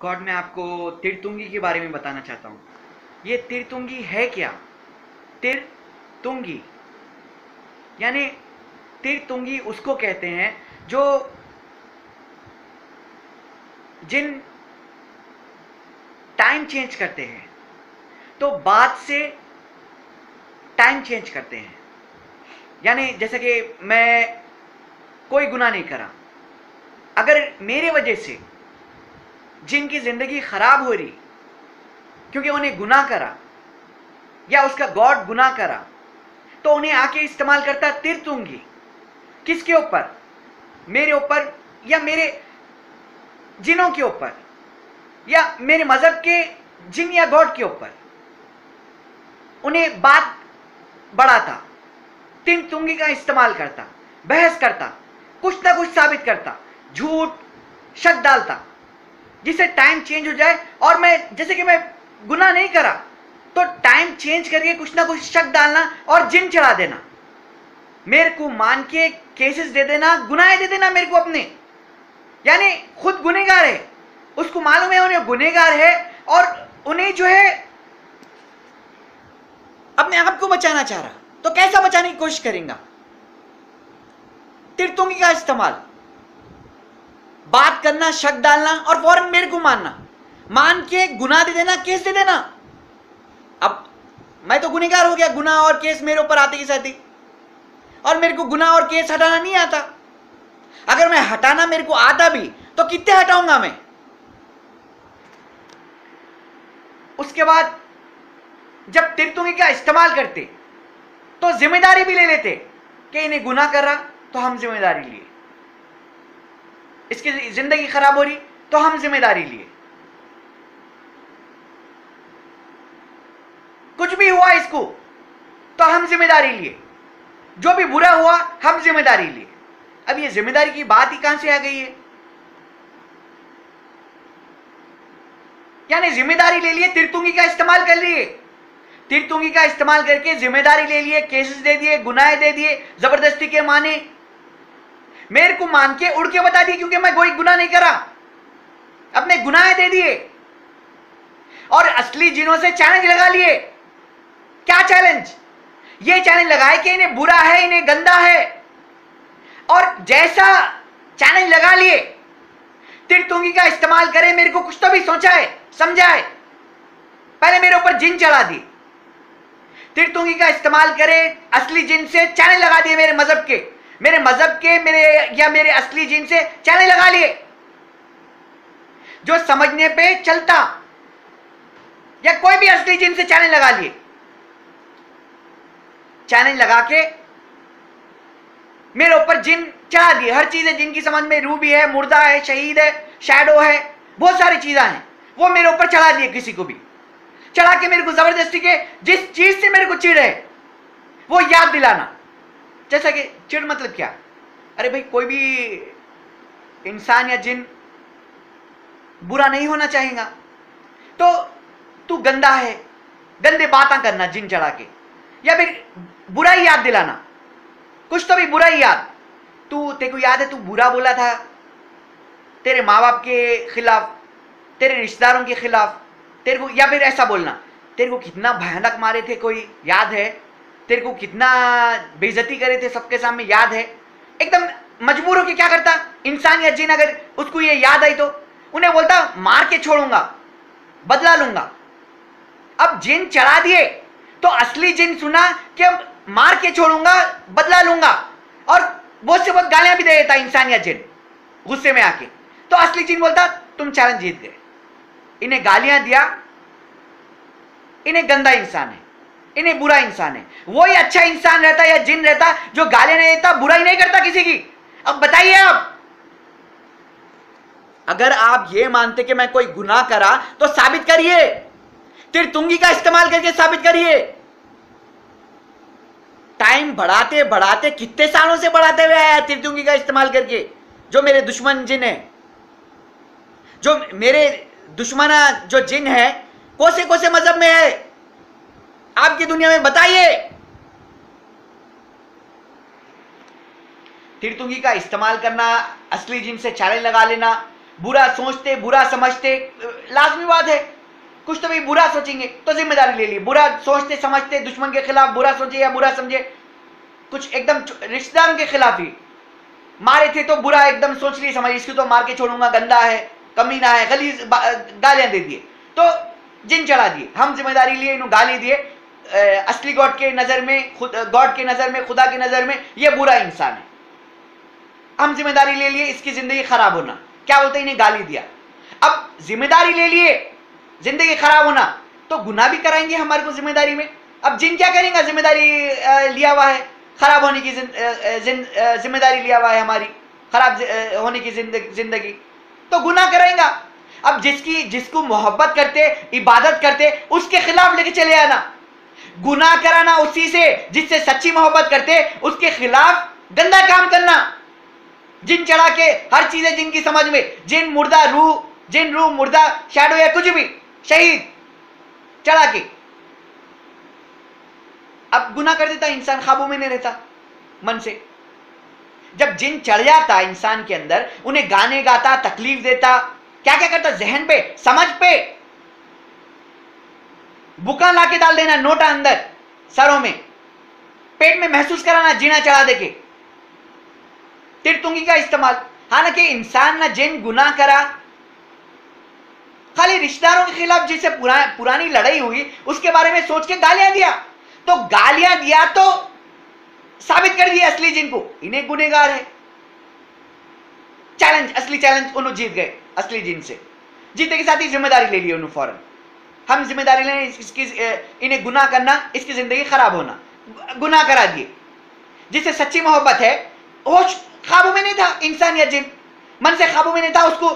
God मैं आपको तिरतुंगी के बारे में बताना चाहता हूँ। ये तिरतुंगी है क्या? तिरतुंगी। यानी तिरतुंगी उसको कहते हैं जो जिन टाइम चेंज करते हैं तो बाद से टाइम चेंज करते हैं। यानी जैसे कि मैं कोई गुनाह नहीं करा। अगर मेरे वजह से जिनकी ज़िंदगी ख़राब हो रही, क्योंकि उन्हें गुना करा, या उसका गॉड गुना करा तो उन्हें आके इस्तेमाल करता तिरतुंगी। किसके ऊपर? मेरे ऊपर या मेरे जिनों के ऊपर? या मेरे मज़हब के जिन या गॉड के ऊपर? उन्हें बात बढ़ाता, तिरतुंगी का इस्तेमाल करता, बहस करता, कुछ ना कुछ साबित करता, झूठ, शक डालता। जिससे टाइम चेंज हो जाए और मैं, जैसे कि मैं गुना नहीं करा तो टाइम चेंज करके कुछ ना कुछ शक डालना और जिन चढ़ा देना। मेरे को मान के केसेस दे देना, गुनाह दे देना मेरे को अपने। यानी खुद गुनेगार है। उसको मालूम है उन्हें गुनेगार है और उन्हें जो है अपने आप को बचाना चाह रहा। तो कैसा बचाने की कोशिश करेगा? तिरतुंगी का इस्तेमाल। बात करना, शक डालना और फ़ौरन मेरे को मानना। मान के गुना दे देना, केस दे देना। अब मैं तो गुनेगार हो गया गुना और केस मेरे ऊपर आते ही साथ और मेरे को गुना और केस हटाना नहीं आता। अगर मैं हटाना मेरे को आता भी तो कितने हटाऊँगा मैं? उसके बाद जब तिरतुंगी का इस्तेमाल करते तो ज़िम्मेदारी भी ले लेते कि इन्हें गुना कर रहा तो हम ज़िम्मेदारी लिए। इसकी ज़िंदगी खराब हो रही तो हम ज़िम्मेदारी लिए। कुछ भी हुआ इसको तो हम ज़िम्मेदारी लिए। जो भी बुरा हुआ, हम ज़िम्मेदारी लिए। अब ये ज़िम्मेदारी की बात ही कहाँ से आ गई है? यानी ज़िम्मेदारी ले लिए, तिरतुंगी का इस्तेमाल कर लिए। तिरतुंगी का इस्तेमाल करके ज़िम्मेदारी ले लिए केसेस दे दिए, गुनाहे दे दिए, ज़बरदस्ती के माने मेरे को मान के उड़ के बता दिए क्योंकि मैं कोई गुना नहीं करा अपने गुनाहे दे दिए। और असली जिनों से चैलेंज लगा लिए। क्या चैलेंज ये चैलेंज लगाए कि इन्हें बुरा है, इन्हें गंदा है। और जैसा चैलेंज लगा लिए, तिरतुंगी का इस्तेमाल करे, मेरे को कुछ तो भी सोचा है, समझा है। पहले मेरे ऊपर जिन चढ़ा दी तिरतुंगी का इस्तेमाल करे, असली जिन से चैलेंज लगा दिए मेरे मज़हब के। मेरे मज़हब के, मेरे या मेरे असली जिन से चैलेंज लगा लिए। जो समझने पे चलता, या कोई भी असली जिन से चैलेंज लगा लिए। चैलेंज लगा के मेरे ऊपर जिन चढ़ा दिए। हर चीज़ है जिनकी समझ में रूह भी है, मुर्दा है, शहीद है शैडो है, बहुत सारी चीज़ें हैं। वो मेरे ऊपर चढ़ा दिए किसी को भी। चढ़ा के मेरे को ज़बरदस्ती के जिस चीज़ से मेरे को चिड़ वो याद दिलाना। जैसा कि चिड़ मतलब क्या? अरे भाई, कोई भी इंसान या जिन बुरा नहीं होना चाहेगा। तो तू गंदा है। गंदे बातें करना, जिन चढ़ा के। या फिर बुरा ही याद दिलाना। कुछ तो भी बुरा ही याद। तू, तेरे को याद है, तू बुरा बोला था। तेरे माँ बाप के खिलाफ, तेरे रिश्तेदारों के खिलाफ, तेरे को, या फिर ऐसा बोलना। तेरे को कितना भयानक मारे थे कोई, याद है? तेरे को कितना बेइज्जती करे थे सबके सामने, याद है? एकदम मजबूर हो होकर क्या करता? इंसान या जिन अगर उसको ये याद आई तो उन्हें बोलता, मार के छोड़ूँगा, बदला लूँगा। अब जिन चढ़ा दिए तो असली जिन सुना कि अब मार के छोड़ूँगा, बदला लूँगा, और बहुत से बहुत गालियाँ भी दे देता इंसान या जिन, गुस्से में आके। तो असली जिन बोलता, तुम चैलेंज जीत गए। इन्हें गालियाँ दिया, इन्हें गंदा इंसान है। इन्हें बुरा इंसान है। वो ही अच्छा इंसान रहता या जिन रहता, जो गालियाँ नहीं देता बुरा ही नहीं करता किसी की। अब बताइए आप। अगर आप ये मानते कि मैं कोई गुनाह करा तो साबित करिए। तिरतुंगी का इस्तेमाल करके साबित करिए। टाइम बढ़ाते बढ़ाते, कितने सालों से बढ़ाते हुए आया तिरतुंगी का इस्तेमाल करके, जो मेरे दुश्मन जिन है। जो मेरे दुश्मना, जो जिन है कोसे कोसे मज़हब में है। आपकी दुनिया में बताइए। तिरतुंगी का इस्तेमाल करना, असली जिन से चैलेंज लगा लेना, बुरा सोचते, बुरा समझते लाजमी बात है। कुछ तो भी बुरा सोचेंगे तो ज़िम्मेदारी ले लिए। बुरा सोचते, समझते, दुश्मन के खिलाफ बुरा सोचे या बुरा समझे, कुछ एकदम रिश्तेदारों के खिलाफ ही मारे थे तो बुरा एकदम सोच लिए, समझ इसकी तो मार के छोड़ूँगा, गंदा है, कमीना है गली गालियाँ दे दिए। तो जिन चढ़ा दिए, हम ज़िम्मेदारी लिए, इन्होंने गाली दिए असली गॉड के नज़र में, खुद, गॉड के नज़र में, खुदा की नज़र में, ये बुरा इंसान है। हम ज़िम्मेदारी ले लिए, इसकी ज़िंदगी ख़राब होना। क्या बोलते इन्हें गाली दिया। अब ज़िम्मेदारी ले लिए, ज़िंदगी ख़राब होना तो गुनाह भी कराएँगे हमारे को ज़िम्मेदारी में। अब जिन क्या करेंगे? ज़िम्मेदारी लिया हुआ है। ख़राब होने की ज़िम्मेदारी लिया हुआ है हमारी। ख़राब होने की ज़िंदगी। तो गुनाह कराएँगा अब जिसकी, जिसको मोहब्बत करते, इबादत करते, उसके खिलाफ लेके चले आना। गुनाह कराना उसी से जिससे सच्ची मोहब्बत करते, उसके खिलाफ गंदा काम करना। जिन चढ़ा के, हर चीज़ें जिनकी समझ में, जिन मुर्दा रूह जिन रूह मुर्दा शैडो या कुछ भी, शहीद, चढ़ा के। अब गुना कर देता इंसान, खाबू में नहीं रहता, मन से। जब जिन चढ़ जाता इंसान के अंदर, उन्हें गाने गाता, तकलीफ़ देता क्या क्या करता? जहन पे, समझ पे बुका ला के डाल देना नोटा अंदर सरों में। पेट में महसूस कराना जीना चढ़ा देके। तिरतुंगी का इस्तेमाल। हालाँकि इंसान ना जिन गुना करा खाली रिश्तेदारों के खिलाफ जिसे पुरा, पुरानी लड़ाई हुई उसके बारे में सोच के गालियाँ दिया। तो गालियाँ दिया तो साबित कर दिया असली जिन को इन्हें गुनेगार है। चैलेंज असली चैलेंज उन्होंने जीत गए असली जिन से। जीतने के साथ ही ज़िम्मेदारी ले ली उन्होंने फ़ौरन। हम ज़िम्मेदारी लें इसकी इन्हें गुनाह करना, इसकी ज़िंदगी खराब होना। गुनाह करा दिए। जिससे सच्ची मोहब्बत है होश खाबू में नहीं था, इंसान या जिन। मन से काबू में नहीं था, उसको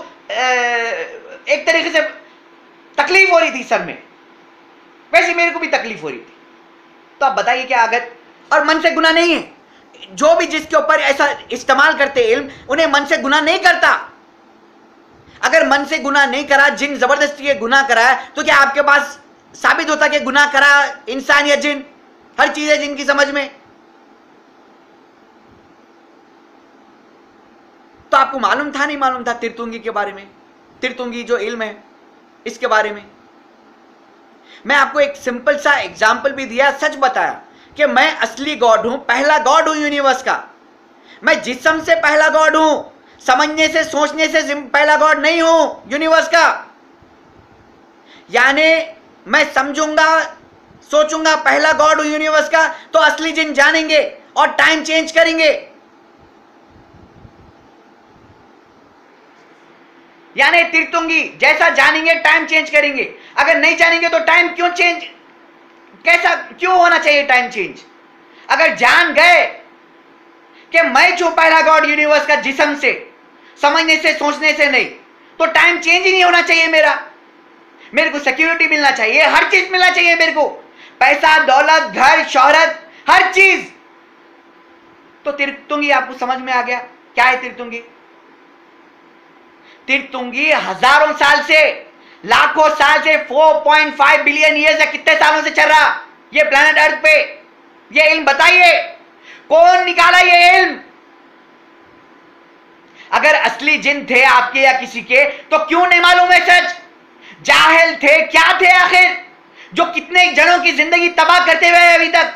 एक तरीके से तकलीफ़ हो रही थी सर में। वैसे मेरे को भी तकलीफ़ हो रही थी। तो आप बताइए क्या आगत और मन से गुना नहीं है। जो भी जिसके ऊपर ऐसा इस्तेमाल करते इल्म, उन्हें मन से गुना नहीं करता। अगर मन से गुना नहीं करा, जिन ज़बरदस्ती के गुना करा है तो क्या आपके पास साबित होता कि गुना करा इंसान या जिन? हर चीज़ है जिनकी समझ में। तो आपको मालूम था, नहीं मालूम था तिरतुंगी के बारे में? तिरतुंगी जो इल्म है, इसके बारे में। मैं आपको एक सिंपल सा एग्ज़ाम्पल भी दिया, सच बताया कि मैं असली गॉड हूँ, पहला गॉड हूँ यूनिवर्स का। मैं जिसम से पहला गॉड हूँ। समझने से, सोचने से पहला गॉड नहीं हूँ यूनिवर्स का। यानी मैं समझूँगा, सोचूँगा, पहला गॉड हूँ यूनिवर्स का तो असली जिन जानेंगे और टाइम चेंज करेंगे। यानी तीर्थुंगी, जैसा जानेंगे टाइम चेंज करेंगे। अगर नहीं जानेंगे तो टाइम क्यों चेंज कैसा क्यों होना चाहिए टाइम चेंज अगर जान गए कि मैं जो पहला गॉड यूनिवर्स का जिसम से, समझने से, सोचने से नहीं। तो टाइम चेंज ही नहीं होना चाहिए मेरा। मेरे को सिक्योरिटी मिलना चाहिए, हर चीज़ मिलना चाहिए मेरे को। पैसा, दौलत, घर, शोहरत, हर चीज़। तो तिरतुंगी आपको समझ में आ गया? क्या है तिरतुंगी? तिरतुंगी हज़ारों साल से, लाखों साल से 4.5 बिलियन ईयर से कितने सालों से चल रहा? ये प्लेनेट अर्थ पे। ये इल्म बताइए। कौन निकाला ये इल्म? अगर असली जिन थे आपके या किसी के तो क्यों नहीं मालूम है सच? जाहिल थे, क्या थे आखिर? जो कितने जनों की ज़िंदगी तबाह करते हुए अभी तक?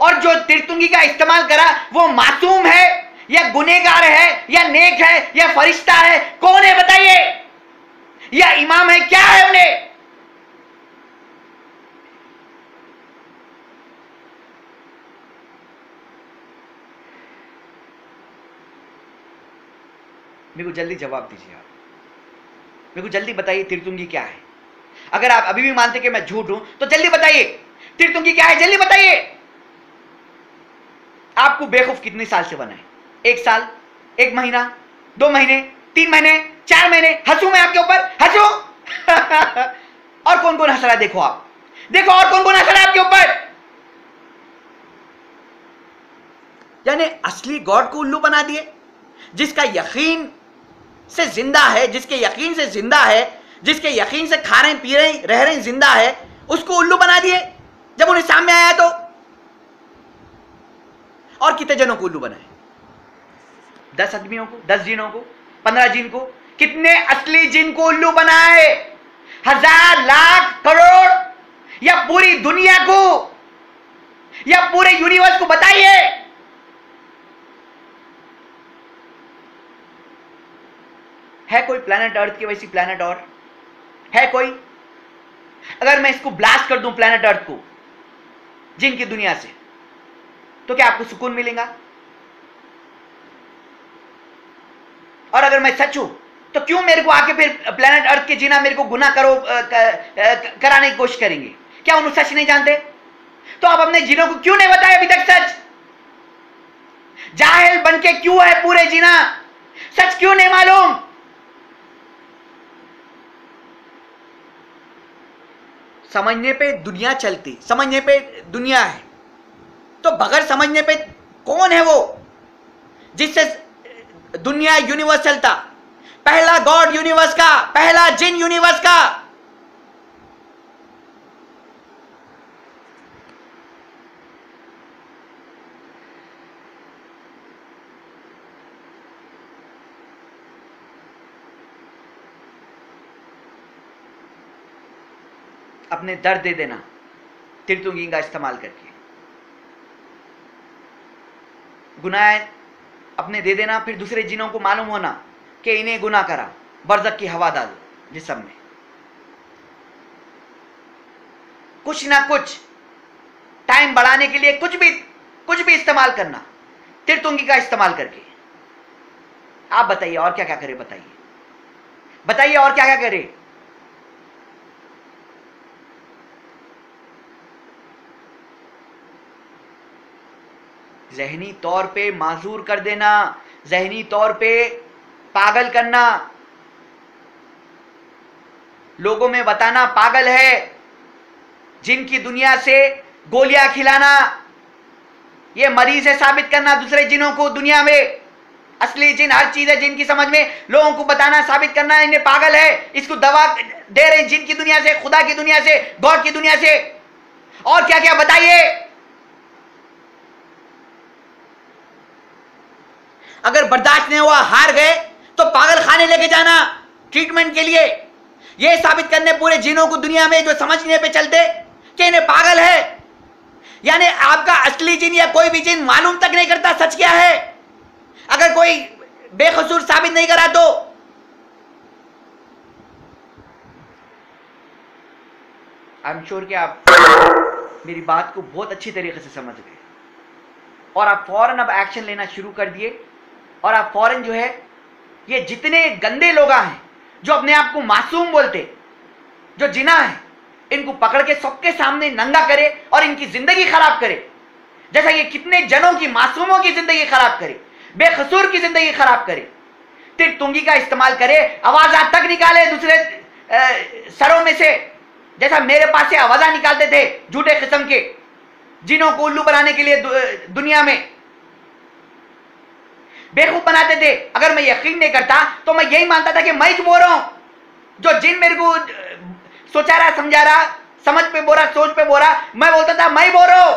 और जो तिरतुंगी का इस्तेमाल करा, वो मासूम है, या गुनेगार है, या नेक है, या फरिश्ता है? कौन है बताइए? या इमाम है, क्या है उन्हें? मेरे को जल्दी जवाब दीजिए आप। मेरे को जल्दी बताइए तिरतुंगी क्या है। अगर आप अभी भी मानते कि मैं झूठ हूँ तो जल्दी बताइए। तिरतुंगी क्या है? जल्दी बताइए। आपको बेखूफ कितने साल से बना है? एक साल, एक महीना, दो महीने, तीन महीने, चार महीने, हंसू मैं आपके ऊपर, हंसू। और कौन कौन हंस रहा है देखो आप। देखो और कौन कौन हंस रहा है आपके ऊपर। यानी असली गॉड को उल्लू बना दिए, जिसका यकीन से ज़िंदा है, जिसके यकीन से ज़िंदा है, जिसके यकीन से खा रहे पी रहे रह रहे ज़िंदा है, उसको उल्लू बना दिए। जब उन्हें सामने आया तो और कितने जनों को उल्लू बनाए? दस आदमियों को, दस जिनों को, पंद्रह जिन को, कितने असली जिन को उल्लू बनाए? हज़ार, लाख, करोड़, या पूरी दुनिया को, या पूरे यूनिवर्स को बताइए। है कोई प्लेनेट अर्थ की वैसी प्लेनेट और? है कोई? अगर मैं इसको ब्लास्ट कर दूँ प्लेनेट अर्थ को, जिन की दुनिया से तो क्या आपको सुकून मिलेगा? और अगर मैं सच हूँ तो क्यों मेरे को आके फिर प्लेनेट अर्थ के जीना, मेरे को गुना करो कराने की कोशिश करेंगे? क्या उन्हें सच नहीं जानते? तो आप अपने जीनों को क्यों नहीं बताया अभी तक सच? जाहिल बन के क्यों है पूरे जीना? सच क्यों नहीं मालूम? समझने पे दुनिया चलती, समझने पे दुनिया है। तो बगैर समझने पे कौन है वो जिससे दुनिया यूनिवर्स चलता पहला गॉड यूनिवर्स का, पहला जिन यूनिवर्स का। अपने दर्द दे देना तिरतुंगी का इस्तेमाल करके। गुनाह अपने दे देना, फिर दूसरे जिनों को मालूम होना कि इन्हें गुना करा, बरजक की हवा डालो जिसम में। कुछ ना कुछ, टाइम बढ़ाने के लिए कुछ भी कुछ भी इस्तेमाल करना तिरतुंगी का इस्तेमाल करके। आप बताइए, और क्या क्या करें, बताइए। बताइए, और क्या क्या करें? जहनी तौर पे माजूर कर देना, जहनी तौर पे पागल करना। लोगों में बताना पागल है, जिनकी दुनिया से गोलियाँ खिलाना। ये मरीज़ है साबित करना दूसरे जिनों को दुनिया में। असली जिन, हर चीज़ है जिनकी समझ में। लोगों को बताना, साबित करना, इन्हें पागल है। इसको दवा दे रहे जिन की दुनिया से, खुदा की दुनिया से, गॉड की दुनिया से। और क्या क्या बताइए? अगर बर्दाश्त नहीं हुआ, हार गए तो पागल खाने लेके जाना ट्रीटमेंट के लिए। यह साबित करने पूरे जिनों को दुनिया में जो समझने पे चलते, कि इन्हें पागल है। यानी आपका असली जिन या कोई भी जिन मालूम तक नहीं करता सच क्या है। अगर कोई बेकसूर साबित नहीं करा तो। आई एम श्योर कि आप मेरी बात को बहुत अच्छी तरीके से समझ गए। और आप फ़ौरन अब एक्शन लेना शुरू कर दिए। और आप फॉरन जो है, ये जितने गंदे लोग हैं, जो अपने आप को मासूम बोलते, जो जिना है, इनको पकड़ के सबके सामने नंगा करे और इनकी ज़िंदगी खराब करे। जैसा ये कितने जनों की मासूमों की ज़िंदगी खराब करे बेकसूर की ज़िंदगी खराब करे। तिर तुंगी का इस्तेमाल करे, आवाज़ तक निकाले दूसरे सरों में से। जैसा मेरे पास से आवाजा निकालते थे, झूठे किस्म के, जिनों को उल्लू बनाने के लिए दुनिया में। बेवकूफ़ बनाते थे। अगर मैं यकीन नहीं करता तो मैं यही मानता था कि मैं बोल रहा हूँ। जो जिन मेरे को सोचा रहा, समझा रहा, समझ पे बोल रहा सोच पे बोरा मैं बोलता था, मैं बोल रहा हूँ।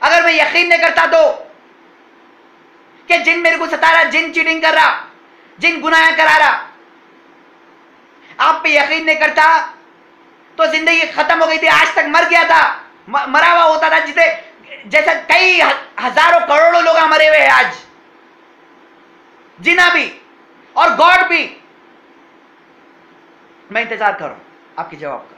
अगर मैं यकीन नहीं करता तो कि जिन मेरे को सता रहा, जिन चीटिंग कर रहा, जिन गुनाह करा रहा, आप पे यकीन नहीं करता तो ज़िंदगी खत्म हो गई थी, आज तक मर गया था। मरा हुआ होता था जिसे, जैसे कई हज़ारों करोड़ों लोग मरे हुए हैं आज। जिना भी और गॉड भी। मैं इंतज़ार करूँ आपके जवाब का